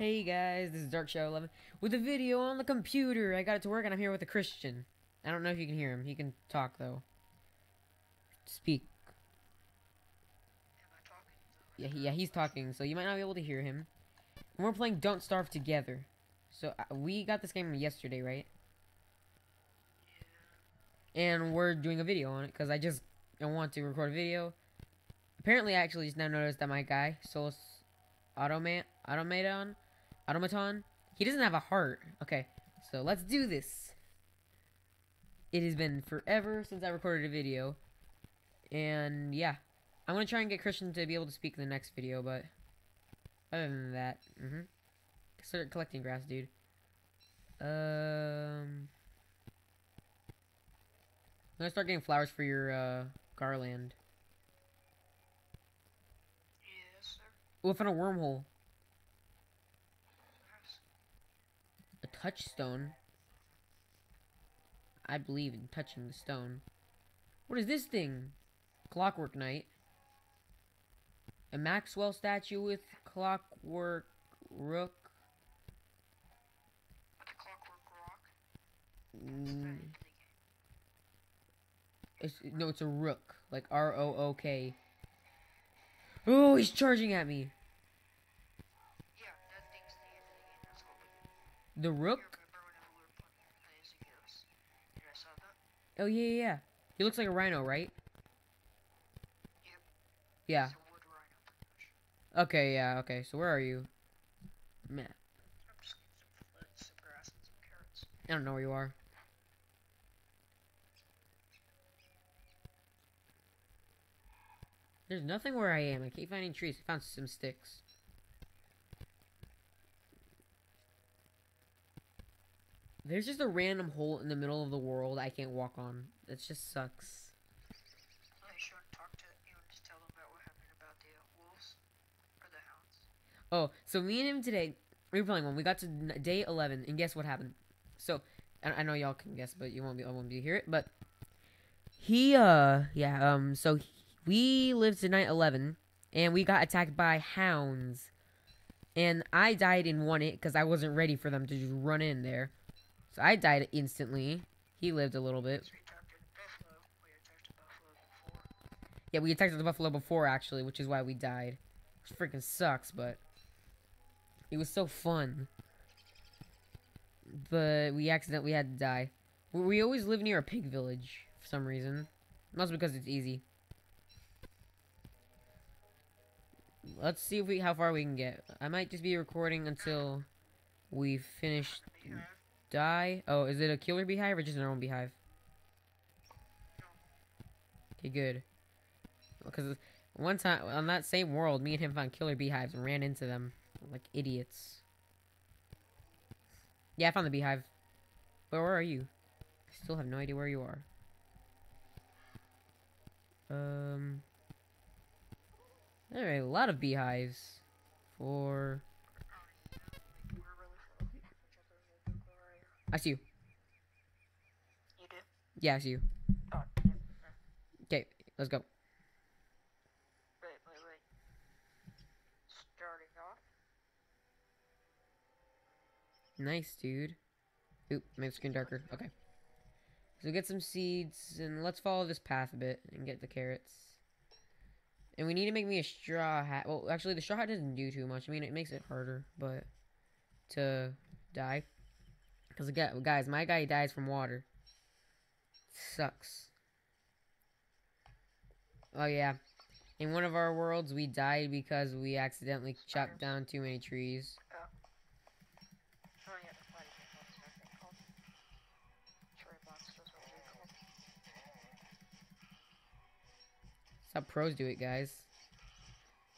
Hey guys, this is Dark Shadow 11 with a video on the computer. I got it to work and I'm here with a Christian. I don't know if you can hear him. He can talk though. Speak. Yeah, he, yeah, he's talking, so you might not be able to hear him. And we're playing Don't Starve together. So uh, we got this game yesterday, right? And we're doing a video on it because I just want to record a video. Apparently, I actually just now noticed that my guy, Soulless Automat Automaton, Automaton, he doesn't have a heart. Okay, so let's do this. It has been forever since I recorded a video. And yeah, I'm gonna try and get Christian to be able to speak in the next video, but other than that, mm-hmm. Start collecting grass, dude. Um, I'm gonna start getting flowers for your uh, garland. Yes, sir. Found a wormhole. Touchstone. I believe in touching the stone. What is this thing? Clockwork Knight. A Maxwell statue with clockwork rook. The Clockwork Rock. Mm, very into the game. it's, no, it's a rook. Like R O O K. Oh, he's charging at me. Saw that? Oh, yeah, yeah, yeah. He looks like a rhino, right? Yeah. Okay, yeah, okay. So where are you? Map. I don't know where you are. There's nothing where I am. I keep finding trees. I found some sticks. There's just a random hole in the middle of the world I can't walk on. That just sucks. Oh, you should talk to you and just tell them about what happened about the uh, wolves or the hounds. Oh, so me and him today, we were playing one. We got to day 11, and guess what happened? So, I, I know y'all can guess, but you won't be, I won't be hear it. But he, uh, yeah, um, so he, we lived to night 11, and we got attacked by hounds. And I died in one it because I wasn't ready for them to just run in there. So I died instantly. He lived a little bit. Yeah, we attacked the buffalo before, actually, which is why we died. Which freaking sucks, but it was so fun. But we accidentally had to die. We, always live near a pig village for some reason. Must because it's easy. Let's see if we how far we can get. I might just be recording until we finish. Die. Oh, is it a killer beehive or just a normal beehive? Okay, good. Because one time on that same world, me and him found killer beehives and ran into them like idiots. Yeah, I found the beehive. But where are you? I still have no idea where you are. Um, there are a lot of beehives. For We're really full of whichever movie where you I see you. You do? Yeah, I see you. Oh, yeah. Okay, let's go. Wait, wait, wait. Starting off. Nice, dude. Oop, made the screen darker. Okay. So get some seeds, and let's follow this path a bit and get the carrots. And we need to make me a straw hat. Well, actually, the straw hat doesn't do too much. I mean, it makes it harder, but to die. Because, guys, my guy dies from water. Sucks. Oh, yeah. In one of our worlds, we died because we accidentally chopped down too many trees. Oh, oh yeah, the fighting game. What's that thing called? Cherry monsters, what are they called? That's how pros do it, guys.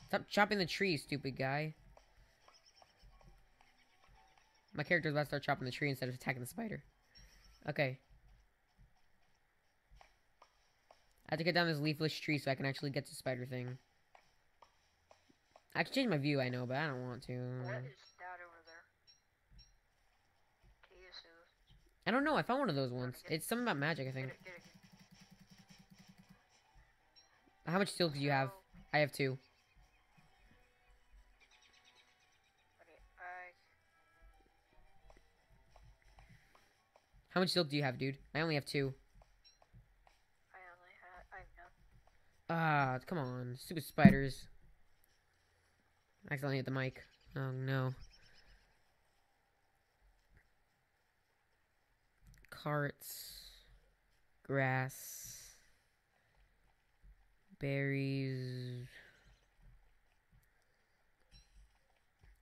Stop chopping the tree, stupid guy. My character's about to start chopping the tree instead of attacking the spider. Okay. I have to get down this leafless tree so I can actually get to the spider thing. I can change my view, I know, but I don't want to. What is that over there? I don't know, I found one of those ones. It's something about magic, I think. it, get it, get it. How much steel do you have? I have two. How much silk do you have, dude? I only have two. I only had. I have none. Ah, come on. Stupid spiders. I accidentally hit the mic. Oh, no. Carts. Grass. Berries.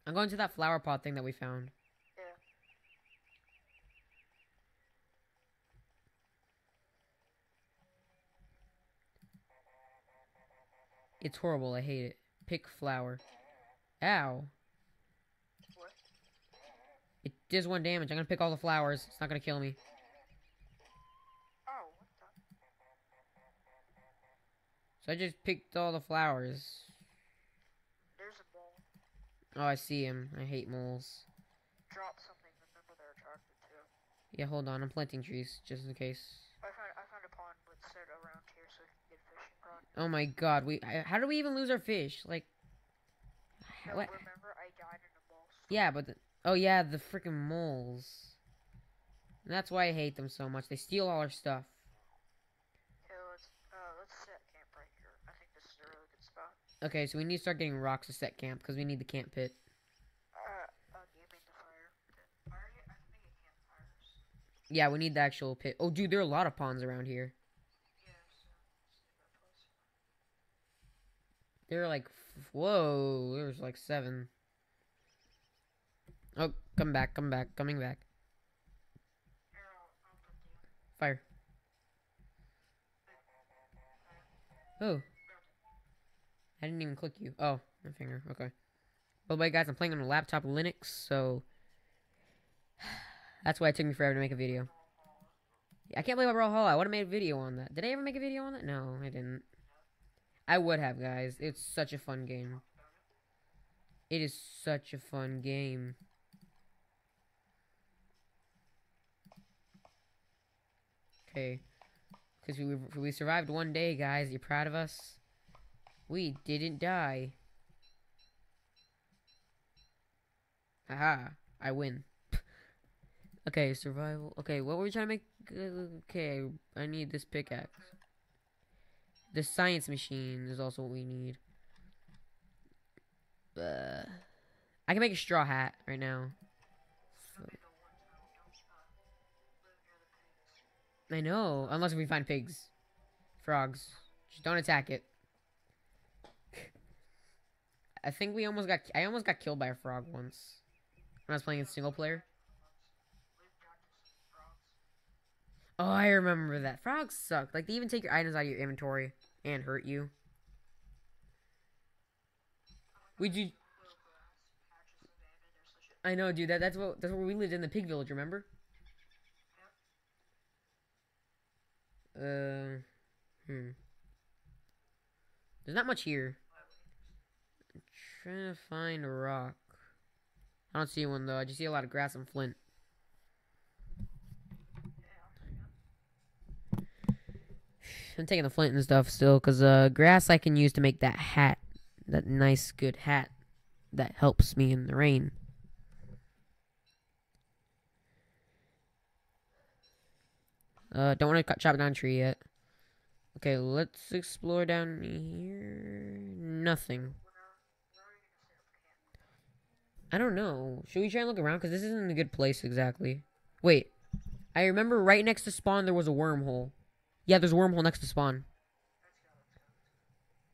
I'm going to that flower pot thing that we found. Yeah. It's horrible. I hate it. Pick flower. Ow. What? It does one damage. I'm gonna pick all the flowers. It's not gonna kill me. Oh, what the? So I just picked all the flowers. There's a mole. Oh, I see him. I hate moles. Drop something. Remember they're attracted to. Yeah, hold on. I'm planting trees just in case. I found. I found a pond with set around here so we can get fishing rod. Oh my god. We how do we even lose our fish? Like what? remember I died in a mole. Yeah, but the, oh yeah, the freaking moles. And that's why I hate them so much. They steal all our stuff. Okay, let's uh let's set camp right here. I think this is a really good spot. Okay, so we need to start getting rocks to set camp because we need the camp pit. Uh, the fire? Fire? I can make a campfires. Yeah, we need the actual pit. Oh, dude, there are a lot of ponds around here. Yeah, so let's do that twice. There are like, whoa, there's like seven. Oh, come back, come back, coming back. Fire. Oh. I didn't even click you. Oh, my finger. Okay. By the way, guys, I'm playing on a laptop Linux, so that's why it took me forever to make a video. I can't believe I brought Hollow. I would have made a video on that. Did I ever make a video on that? No, I didn't. I would have, guys. It's such a fun game. It is such a fun game. Okay. Because we, we survived one day, guys. You proud of us? We didn't die. Haha. I win. okay, survival. Okay, what were we trying to make? Uh, Okay, I need this pickaxe. The science machine is also what we need. Uh, I can make a straw hat right now. I know, unless we find pigs, frogs. Just don't attack it. I think we almost got. I almost got killed by a frog once when I was playing in single player. Oh, I remember that. Frogs suck. Like they even take your items out of your inventory and hurt you. Would you? I know, dude. That that's what that's where we lived in the pig village. Remember? Uh, hmm. There's not much here. I'm trying to find a rock. I don't see one though. I just see a lot of grass and flint. I'm taking the flint and stuff still, cause uh, grass I can use to make that hat, that nice good hat, that helps me in the rain. Uh, don't want to chop down tree yet. Okay, let's explore down here. Nothing. I don't know. Should we try and look around? Because this isn't a good place exactly. Wait. I remember right next to spawn there was a wormhole. Yeah, there's a wormhole next to spawn.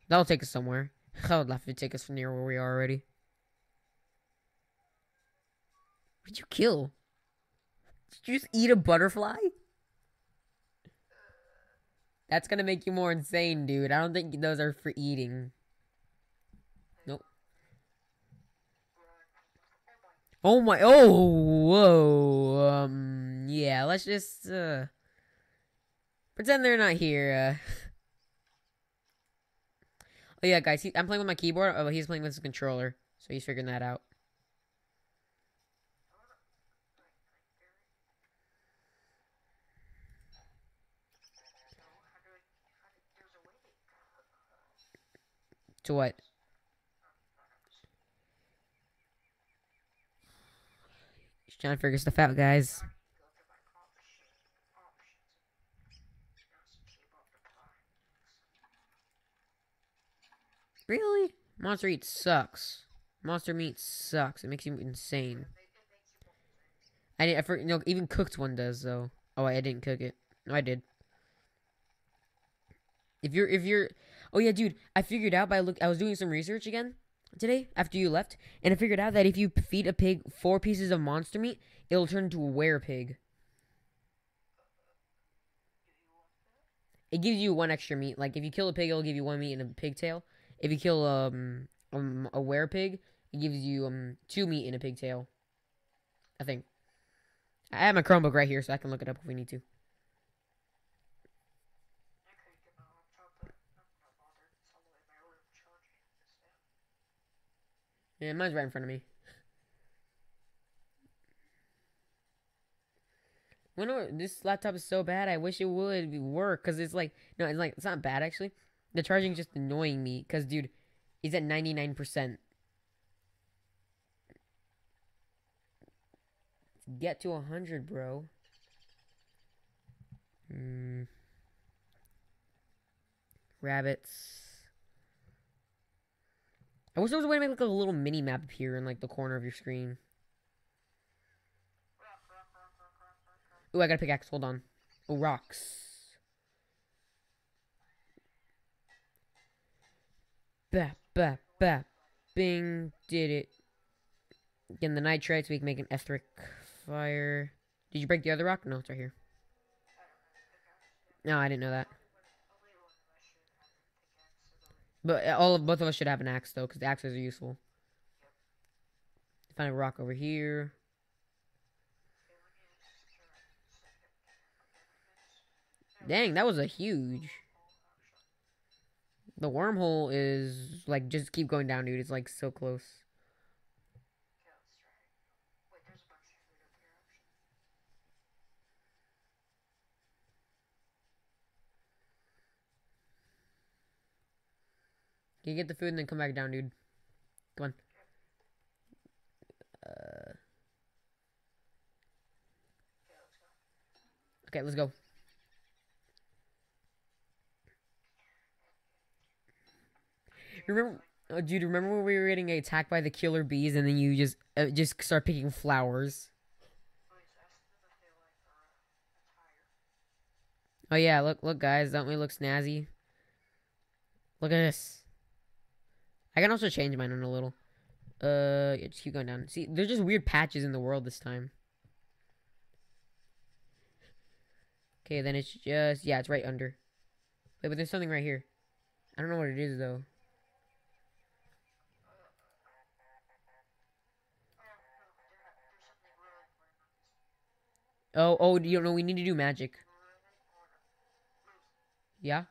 That'll take us somewhere. I would if it take us from near where we are already. What did you kill? Did you just eat a butterfly? That's gonna make you more insane, dude. I don't think those are for eating. Nope. Oh my! Oh, whoa. Um, yeah. Let's just uh pretend they're not here. Uh. Oh yeah, guys. He, I'm playing with my keyboard. Oh, he's playing with his controller, so he's figuring that out. To what? He's trying to figure stuff out, guys. Really? Monster Eat sucks. Monster meat sucks. It makes you insane. I didn't. I for, even cooked one does though. Oh, I didn't cook it. No, I did. If you're, if you're, oh yeah, dude, I figured out by look. I was doing some research again today after you left, and I figured out that if you feed a pig four pieces of monster meat, it'll turn into a were pig. It gives you one extra meat. Like if you kill a pig, it'll give you one meat and a pigtail. If you kill um, um a were pig, it gives you um two meat and a pigtail. I think. I have my Chromebook right here, so I can look it up if we need to. Yeah, mine's right in front of me. When this laptop is so bad, I wish it would work because it's like no, it's like it's not bad actually. The charging is just annoying me because dude, he's at ninety nine percent. Get to hundred, bro. Hmm. Rabbits. I wish there was a way to make like a little mini map appear in like the corner of your screen. Ooh, I got a pickaxe. Hold on. Oh, rocks. Bah, bap, bap. Bing. Did it. Again, the nitrite so we can make an etheric fire. Did you break the other rock? No, it's right here. No, I didn't know that. But uh, all of both of us should have an axe though, because the axes are useful. Find a rock over here. Dang, that was a huge. The wormhole is like just keep going down, dude. It's like so close. You get the food and then come back down, dude? Come on. Uh... Okay, let's go. Remember, oh, dude? Remember when we were getting attacked by the killer bees, and then you just uh, just start picking flowers? Oh yeah, look, look, guys, don't we look snazzy? Look at this. I can also change mine on a little. Uh, yeah, just keep going down. See, there's just weird patches in the world this time. Okay, then it's just yeah, it's right under. Wait, but there's something right here. I don't know what it is though. Oh, oh, you know we need to do magic. Yeah?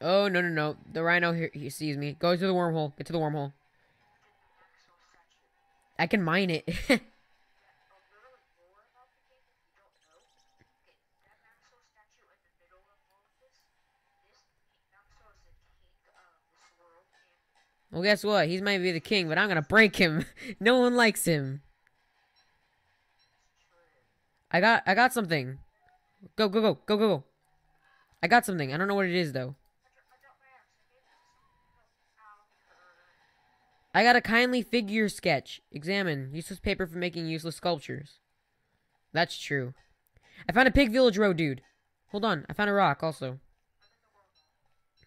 Oh, no, no, no. The rhino here, he sees me. Go to the wormhole. Get to the wormhole. I can mine it. well, guess what? He might be the king, but I'm gonna break him. no one likes him. I got, I got something. Go, go, go, go, go, go. I got something. I don't know what it is, though. I got a kindly figure sketch. Examine. Useless paper for making useless sculptures. That's true. I found a pig village road, dude. Hold on. I found a rock also.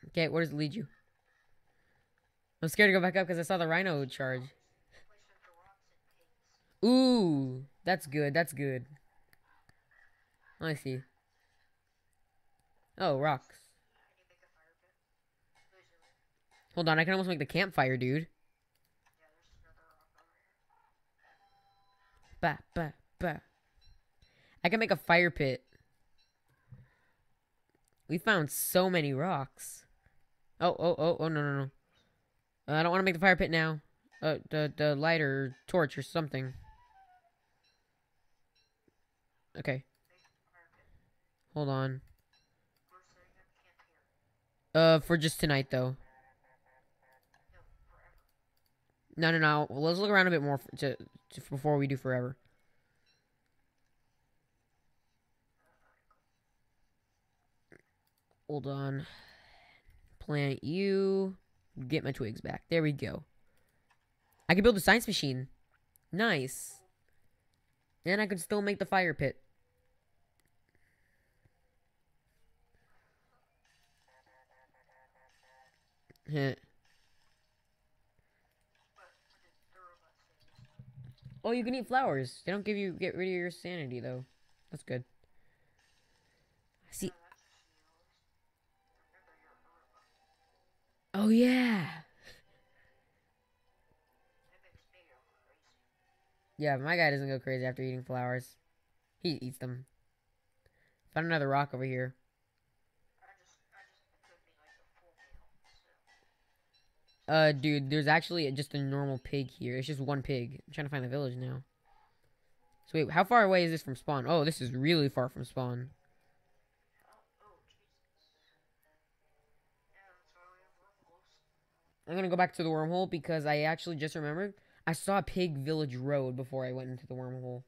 Okay, where does it lead you? I'm scared to go back up because I saw the rhino charge. Ooh, that's good. That's good. I see. Oh, rocks. Hold on, I can almost make the campfire, dude. Bah, bah, bah. I can make a fire pit. We found so many rocks. Oh, oh, oh, oh, no, no, no. Uh, I don't want to make the fire pit now. Uh, the, the lighter torch or something. Okay. Hold on. Uh, for just tonight, though. No, no, no. Let's look around a bit more to, to before we do forever. Hold on. Plant you. Get my twigs back. There we go. I can build a science machine. Nice. And I could still make the fire pit. Oh, you can eat flowers. They don't give you get rid of your sanity though. That's good. See. Oh yeah. Yeah, my guy doesn't go crazy after eating flowers. He eats them. Found another rock over here. Uh, dude, there's actually just a normal pig here. It's just one pig. I'm trying to find the village now. So wait, how far away is this from spawn? Oh, this is really far from spawn. I'm gonna go back to the wormhole because I actually just remembered I saw a pig village road before I went into the wormhole.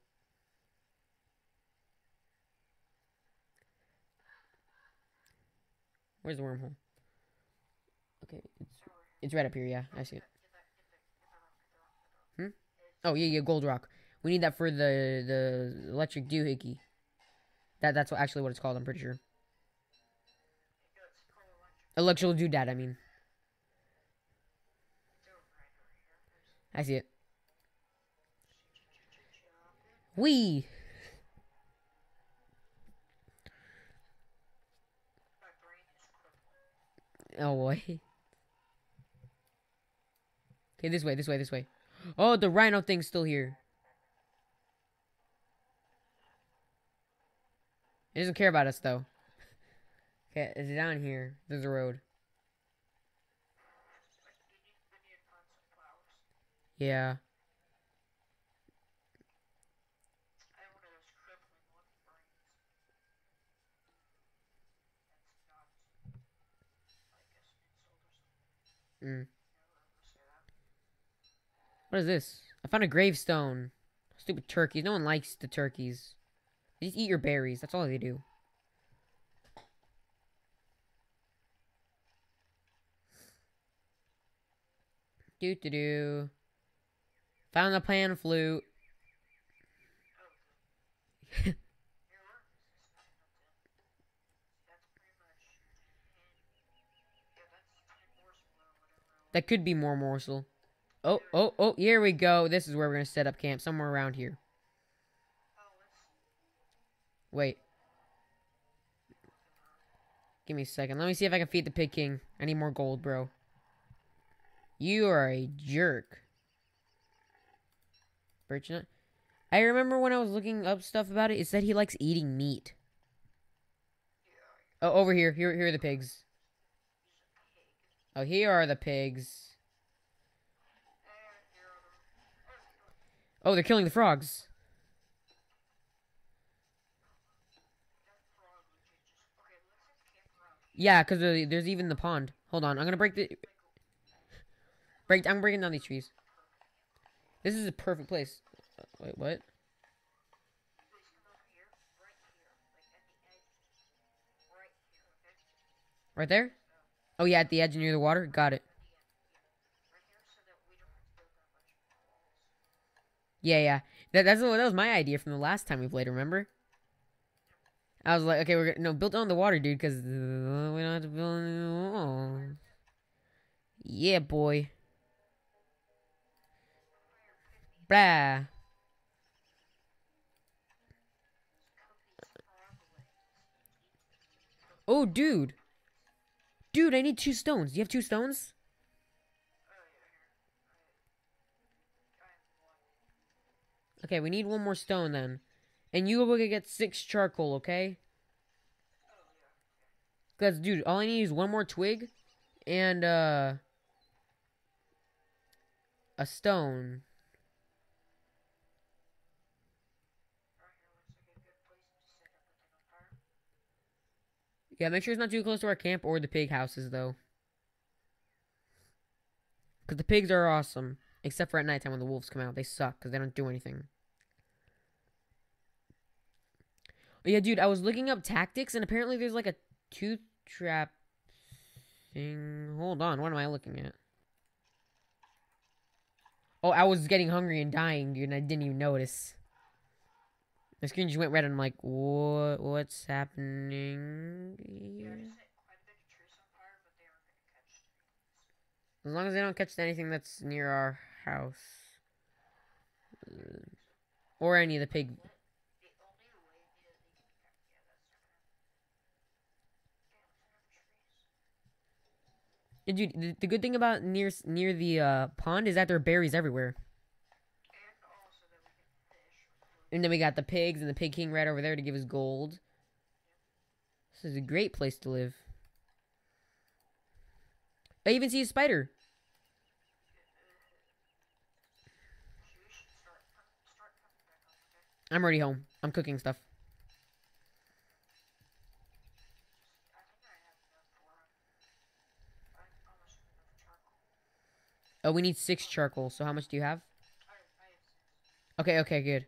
Where's the wormhole? Okay, it's it's right up here. Yeah, I see it. Hmm. Oh yeah, yeah, gold rock. We need that for the the electric doohickey. That that's what, actually what it's called. I'm pretty sure. Electrical doodad. I mean. I see it. We. Oh boy. Okay, this way, this way, this way. Oh, the rhino thing's still here. It doesn't care about us though. Okay, it's down here. There's a road. Yeah. Mm. What is this? I found a gravestone. Stupid turkeys. No one likes the turkeys. They just eat your berries. That's all they do. Do do do. Found the pan flute. that could be more morsel. Oh, oh, oh, here we go. This is where we're going to set up camp. Somewhere around here. Wait. Give me a second. Let me see if I can feed the pig king. I need more gold, bro. You are a jerk. Birchnut. I remember when I was looking up stuff about it, it said he likes eating meat. Oh, over here. Here, here are the pigs. Oh, here are the pigs. Oh, they're killing the frogs. Yeah, because there's even the pond. Hold on, I'm gonna break the... Break, I'm breaking down these trees. This is a perfect place. Wait, what? Right there? Oh yeah, at the edge near the water? Got it. Yeah, yeah. That, that's that was my idea from the last time we played. Remember? I was like, okay, we're gonna no build on the water, dude, because we don't have to build any wall. Yeah, boy. Blah. Oh, dude. Dude, I need two stones. You have two stones? Okay, we need one more stone then. And you will get six charcoal, okay? Because, dude, all I need is one more twig and, uh, a stone. Yeah, make sure it's not too close to our camp or the pig houses, though. Because the pigs are awesome. Except for at nighttime when the wolves come out. They suck because they don't do anything. Oh, yeah, dude, I was looking up tactics, and apparently there's like a two trap thing. Hold on, what am I looking at? Oh, I was getting hungry and dying, dude, and I didn't even notice. My screen just went red, and I'm like, what? What's happening here? I just set quite a bit of trees on fire, but they aren't gonna catch anything. As long as they don't catch anything that's near our house. Or any of the pig. The only way is they can catch. Yeah, that's not gonna. Yeah, Yeah, Dude, the, the good thing about near near the uh, pond is that there are berries everywhere. And also that we can fish. And then we got the pigs and the pig king right over there to give us gold. This is a great place to live. I even see a spider. I'm already home. I'm cooking stuff. Oh, we need six charcoal. So how much do you have? Okay, okay, good.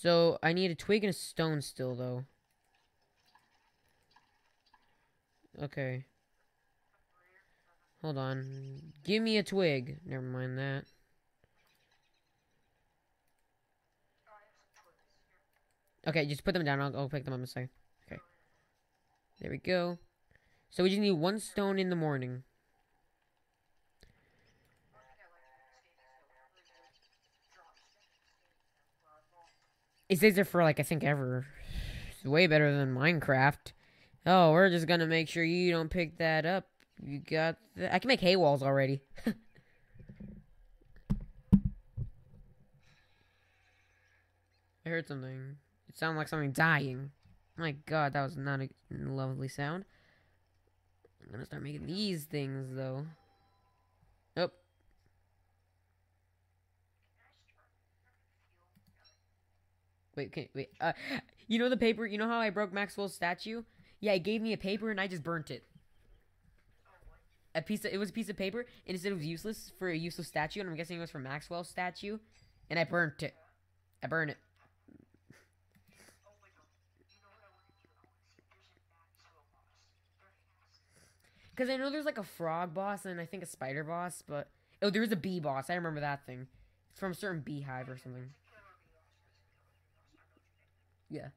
So I need a twig and a stone still, though. Okay. Hold on. Give me a twig. Never mind that. Okay, just put them down. I'll, I'll pick them up in a second. Okay. There we go. So we just need one stone in the morning. One thing I like about this game is that whenever it drops things, they uh, vault. It stays there for like I think ever. It's way better than Minecraft. Oh, we're just gonna make sure you don't pick that up. You got? I can make hay walls already. I heard something. It sounded like something dying. My God, that was not a lovely sound. I'm gonna start making these things though. Oh, Wait, wait. Uh, you know the paper? You know how I broke Maxwell's statue? Yeah, it gave me a paper and I just burnt it. A piece of it was a piece of paper and it said it was useless for a useless statue, and I'm guessing it was for Maxwell's statue, and I burnt it. I burned it. Oh my god. You know what I want to do? I want to see if there's a Maxwell boss. There has Cause I know there's like a frog boss and I think a spider boss, but oh, there is a bee boss. I remember that thing. It's from a certain beehive or something. Yeah.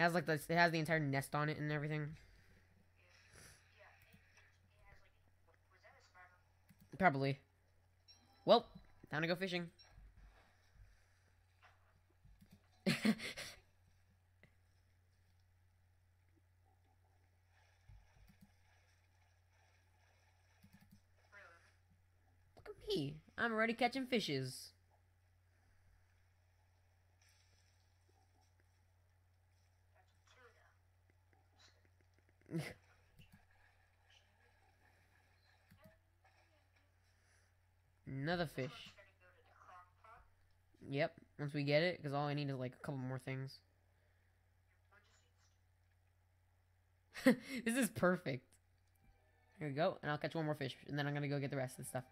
It has like the it has the entire nest on it and everything. Probably. Well, time to go fishing. Look at me. I'm already catching fishes. That's tuna. Another fish. Yep. Once we get it, because all I need is like a couple more things. This is perfect. Here we go, and I'll catch one more fish, and then I'm gonna go get the rest of the stuff.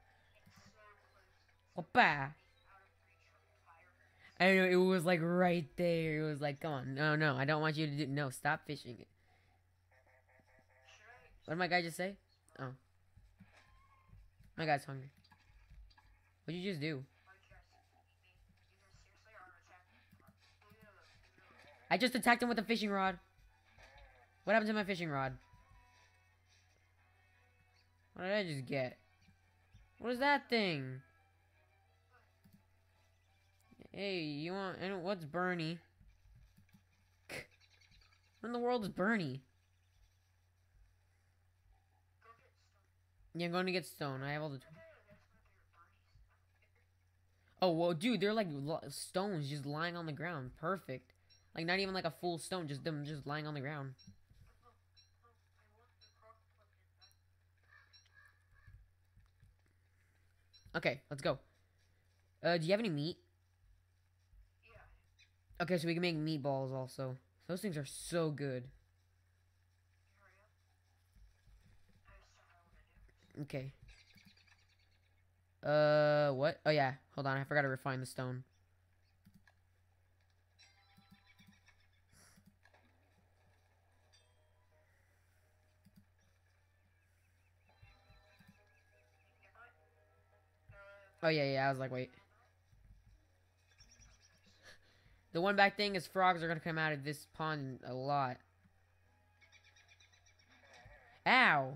Opa! I know it was like right there. It was like, come on, no, no, I don't want you to do. No, stop fishing it. What did my guy just say? Oh, my guy's hungry. What'd you just do? I just attacked him with a fishing rod. What happened to my fishing rod? What did I just get? What is that thing? Hey, you want? And what's Bernie? What in the world is Bernie? Yeah, I'm going to get stone. I have all the. Ew, that's my favorite birdies. Oh, well, dude, they're like stones just lying on the ground. Perfect. Like not even like a full stone, just them just lying on the ground. I want the crock pot in that. Okay, let's go. Uh, do you have any meat? Yeah. Okay, so we can make meatballs also. Those things are so good. Here uh, what? Oh, yeah. Hold on. I forgot to refine the stone. Oh, yeah, yeah. I was like, wait. The one bad thing is frogs are going to come out of this pond a lot. Ow!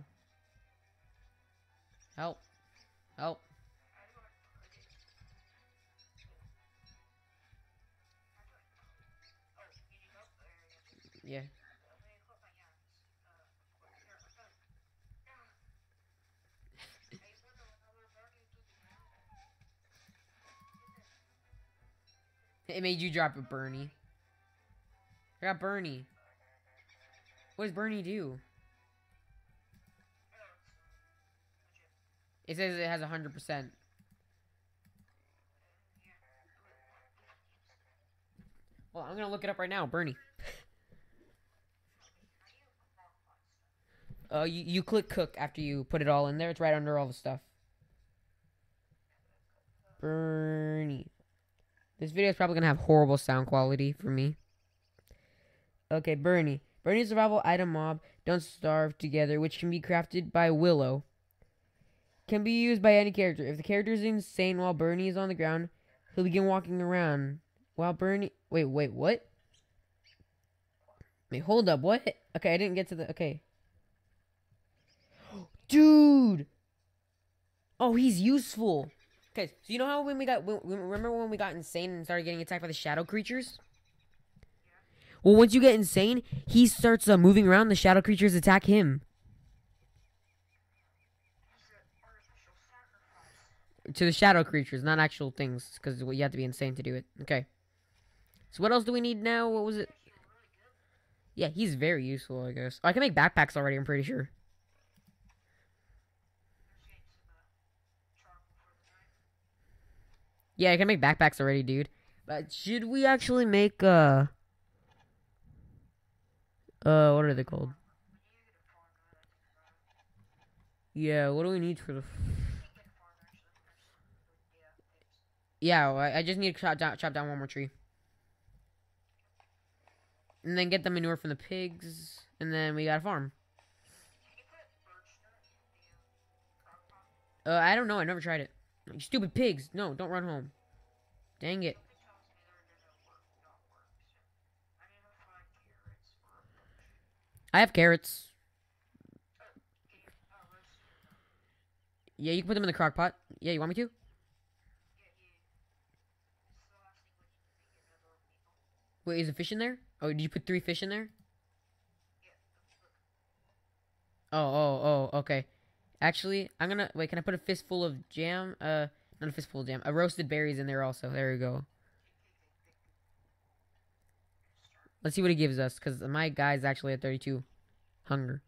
Help. Help. Yeah. It made you drop a Bernie. I got Bernie. What does Bernie do? It says it has 100%. Well, I'm gonna look it up right now, Bernie. Uh, you, you click cook after you put it all in there. It's right under all the stuff. Bernie. This video is probably gonna have horrible sound quality for me. Okay, Bernie. Bernie survival item mob. Don't starve together, which can be crafted by Willow. Can be used by any character. If the character is insane while Bernie is on the ground, he'll begin walking around. While Bernie. Wait, wait, what? Wait, hold up, what? Okay, I didn't get to the. Okay. Dude! Oh, he's useful. Okay, so you know how when we got, when, remember when we got insane and started getting attacked by the shadow creatures? Well, once you get insane, he starts uh, moving around. The shadow creatures attack him. To the shadow creatures, not actual things, because you have to be insane to do it. Okay. So what else do we need now? What was it? Yeah, he's very useful, I guess. Oh, I can make backpacks already, I'm pretty sure. Yeah, I can make backpacks already, dude. But should we actually make, uh... Uh, what are they called? Yeah, what do we need for the... Yeah, I, I just need to chop down, chop down one more tree. And then get the manure from the pigs. And then we got a farm. Uh, I don't know. I never tried it. You stupid pigs. No, don't run home. Dang it. I have carrots. Yeah, you can put them in the crock pot. Yeah, you want me to? Wait, is a fish in there? Oh, did you put three fish in there? Oh, oh, oh, okay. Actually, I'm gonna wait. Can I put a fistful of jam? Uh, not a fistful of jam. A roasted berries in there also. There we go. Let's see what he gives us, because my guy's actually at 32. Hunger.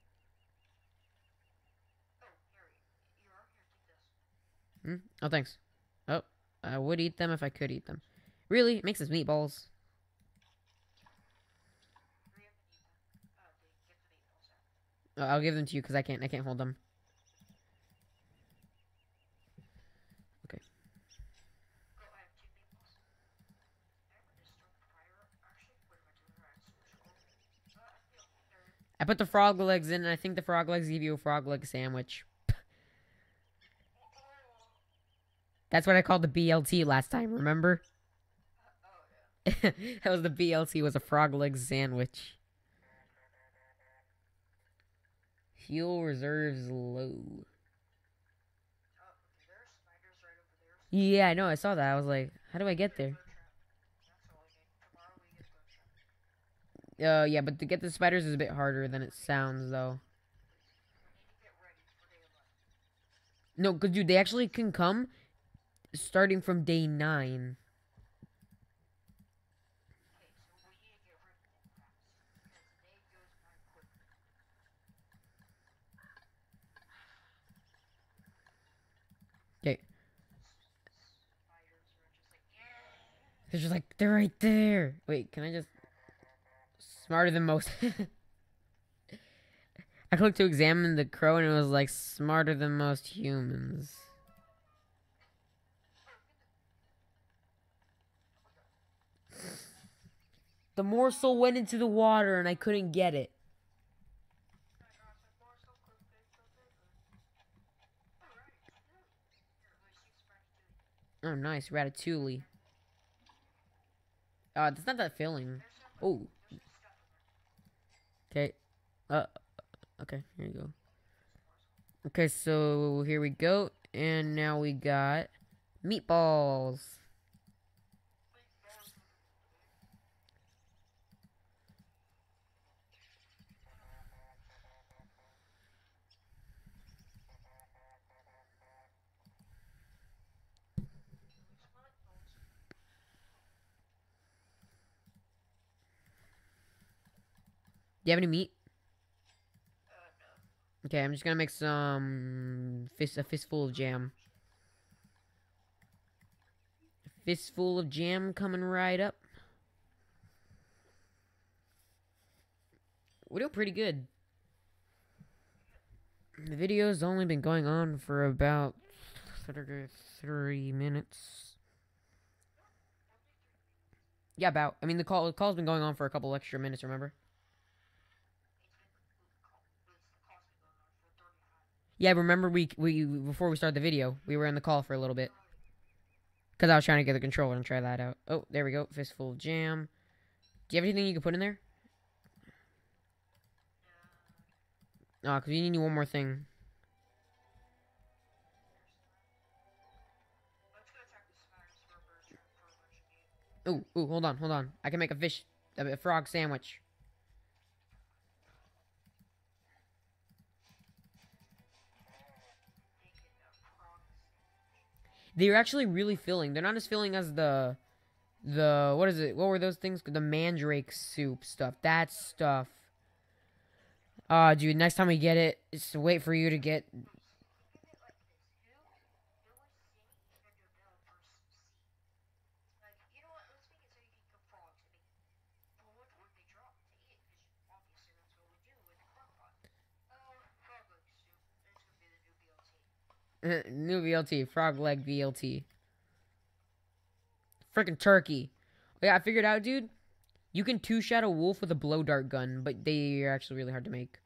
Hmm? Oh, thanks. Oh, I would eat them if I could eat them. Really? It makes us meatballs. Oh, I'll give them to you because I can't. I can't hold them. I put the frog legs in, and I think the frog legs give you a frog leg sandwich. That's what I called the BLT last time, remember? that was the BLT, was a frog leg sandwich. Fuel reserves low. Yeah, I know, I saw that. I was like, how do I get there? Uh, yeah, but to get the spiders is a bit harder than it sounds, though. No, because, dude, they actually can come starting from day 9. Okay. They're just like, they're right there. Wait, can I just... Smarter than most. I clicked to examine the crow and it was like smarter than most humans. The morsel went into the water and I couldn't get it. Oh, nice. Ratatouille. Uh, it's not that filling. Oh. Okay. Uh, okay, here you go. Okay, so here we go. And now we got meatballs. Do you have any meat? Okay, I'm just gonna make some fist a fistful of jam. Fistful of jam coming right up. We're doing pretty good. The video's only been going on for about 33 minutes. Yeah, about. I mean, the call the call's been going on for a couple extra minutes. Remember? Yeah, remember we we before we started the video, we were in the call for a little bit. Cause I was trying to get the controller and try that out. Oh, there we go. Fistful of jam. Do you have anything you can put in there? Oh, cause you need one more thing. Ooh, ooh, hold on, hold on. I can make a fish, a frog sandwich. They're actually really filling. They're not as filling as the the what is it? What were those things? The mandrake soup stuff. That stuff. Uh dude, next time we get it, just wait for you to get New VLT, frog leg VLT. Freaking turkey. Oh, yeah, I figured out, dude. You can two shot a wolf with a blow dart gun, but they are actually really hard to make.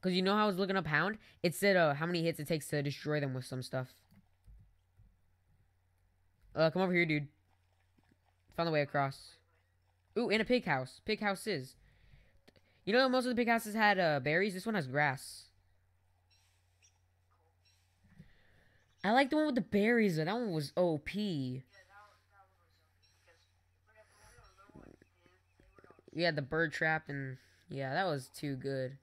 Because you know how I was looking up Hound? It said uh, how many hits it takes to destroy them with some stuff. Uh, come over here, dude. Found the way across. Ooh, and a pig house. Pig houses. You know most of the pig houses had uh, berries? This one has grass. I like the one with the berries. Though. That one was OP. Yeah, the bird trap and yeah, that was too good.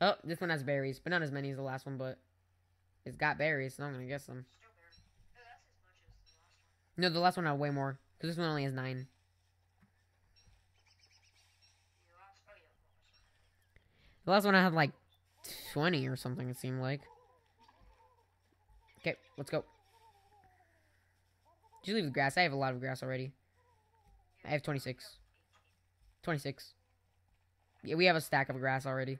Oh, this one has berries, but not as many as the last one, but it's got berries, so I'm gonna guess them. No, the last one had way more, because this one only has nine. The last one I had like 20 or something, it seemed like. Okay, let's go. You leave the grass? I have a lot of grass already. I have 26. 26. Yeah, we have a stack of grass already.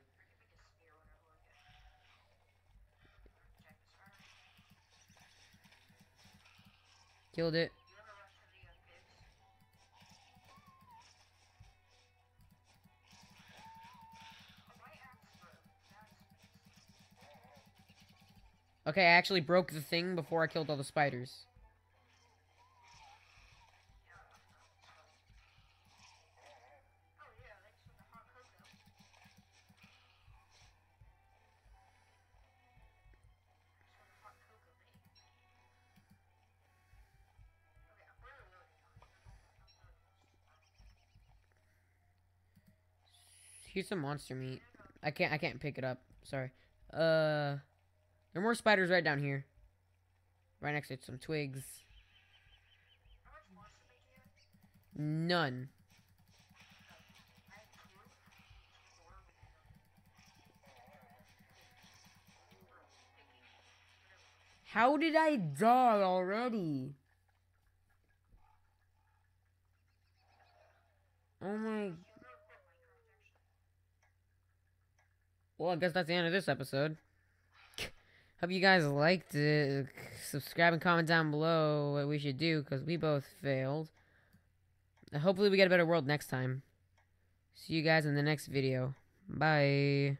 Killed it. Okay, I actually broke the thing before I killed all the spiders. Here's some monster meat. I can't I can't pick it up. Sorry. Uh there are more spiders right down here. Right next to some twigs. None. How did I die already? Oh my... Well, I guess that's the end of this episode. Hope you guys liked it. Subscribe and comment down below what we should do because we both failed. Hopefully we get a better world next time. See you guys in the next video. Bye.